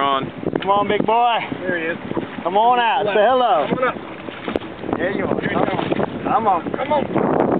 on. Come on, big boy. There he is. Come on out. Say hello. Come on up. There you are. Come on. Come on. Come on.